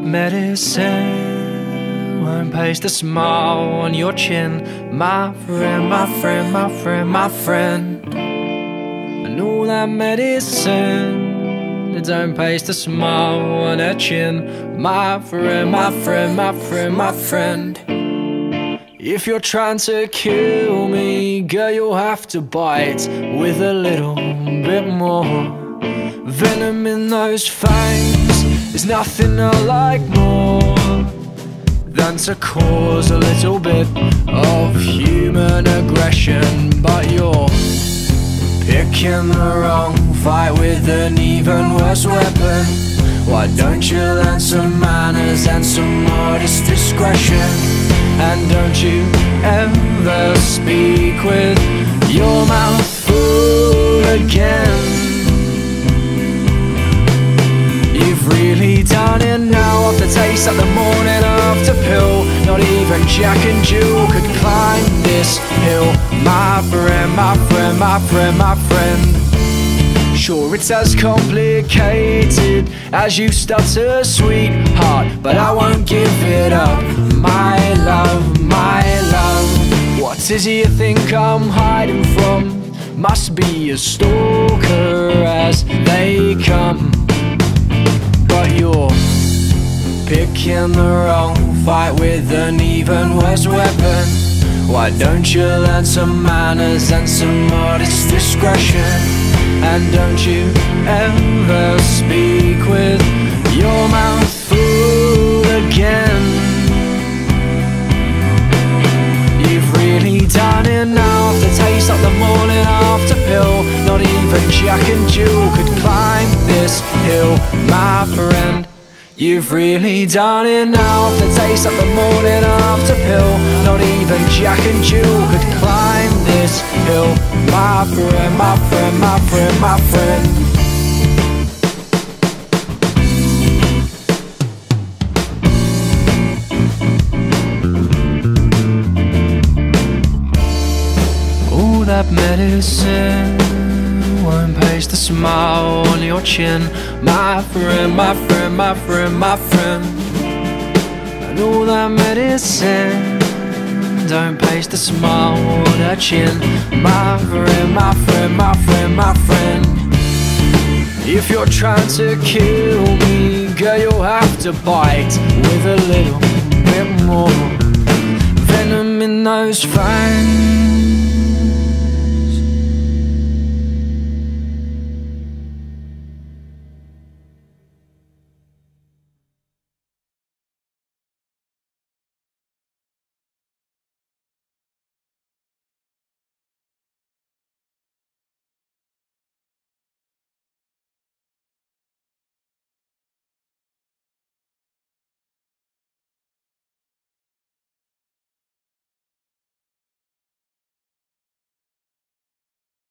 medicine won't paste a smile on your chin. My friend, my friend, my friend, my friend. And all that medicine, don't paste a smile on her chin. My friend, my friend, my friend, my friend. If you're trying to kill me, girl, you'll have to bite with a little bit more venom in those fangs. There's nothing I like more than to cause a little bit of human aggression. But you're picking the wrong fight with an even worse weapon. Why don't you learn some manners and some modest discretion? And don't you ever speak with your mouth full again? Really done it now off the taste of the morning after pill. Not even Jack and Jill could climb this hill. My friend, my friend, my friend, my friend. Sure, it's as complicated as you stutter, sweetheart But I won't give it up, my love, my love. What is it you think I'm hiding from? Must be a stalker as they come picking the wrong fight with an even worse weapon. Why don't you learn some manners and some modest discretion? And don't you ever speak with your mouth full again. You've really done Off the taste of the morning after pill. Not even Jack and Jill could climb this hill My friend You've really done enough the taste of the morning after pill. Not even Jack and Jill could climb this hill. My friend, my friend, my friend, my friend. All that medicine won't paste a smile on your chin. My friend, my friend, my friend, my friend. And all that medicine don't paste a smile on her chin. My friend, my friend, my friend, my friend. If you're trying to kill me, girl, you'll have to bite with a little bit more. Venom in those fangs